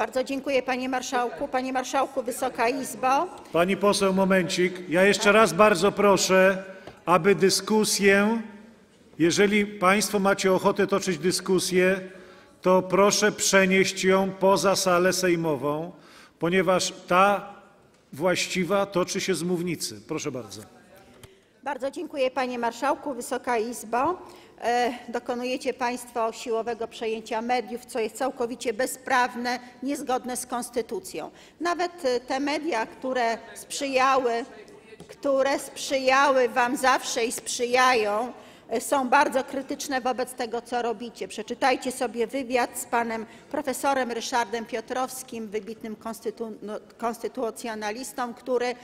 Bardzo dziękuję, panie marszałku. Panie marszałku, Wysoka Izbo. Pani poseł, momencik. Ja jeszcze raz bardzo proszę, aby dyskusję, jeżeli Państwo macie ochotę toczyć dyskusję, to proszę przenieść ją poza salę sejmową, ponieważ ta właściwa toczy się z mównicy. Proszę bardzo. Bardzo dziękuję, panie marszałku. Wysoka Izbo. E, Dokonujecie państwo siłowego przejęcia mediów, co jest całkowicie bezprawne, niezgodne z konstytucją. Nawet e, te media, które sprzyjały, które sprzyjały wam zawsze i sprzyjają, są bardzo krytyczne wobec tego, co robicie. Przeczytajcie sobie wywiad z panem profesorem Ryszardem Piotrowskim, wybitnym konstytu- no, konstytucjonalistą, który em,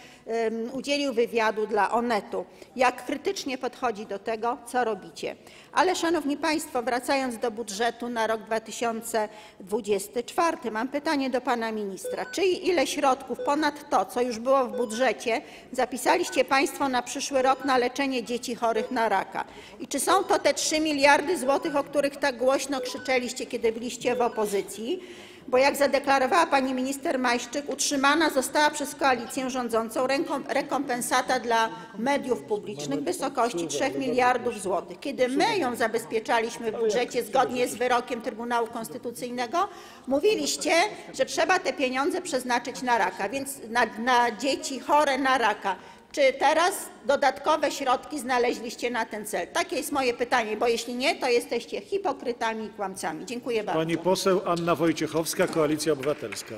udzielił wywiadu dla Onetu, jak krytycznie podchodzi do tego, co robicie. Ale szanowni państwo, wracając do budżetu na rok 2024, mam pytanie do pana ministra. Czy i ile środków ponad to, co już było w budżecie, zapisaliście państwo na przyszły rok na leczenie dzieci chorych na raka? I czy są to te 3 miliardy złotych, o których tak głośno krzyczeliście, kiedy byliście w opozycji? Bo jak zadeklarowała pani minister Majszczyk, utrzymana została przez koalicję rządzącą rekompensata dla mediów publicznych w wysokości 3 miliardów złotych. Kiedy my ją zabezpieczaliśmy w budżecie zgodnie z wyrokiem Trybunału Konstytucyjnego, mówiliście, że trzeba te pieniądze przeznaczyć na raka, więc na, na dzieci chore na raka. Czy teraz dodatkowe środki znaleźliście na ten cel? Takie jest moje pytanie, bo jeśli nie, to jesteście hipokrytami i kłamcami. Dziękuję bardzo. Pani poseł Anna Wojciechowska, Koalicja Obywatelska.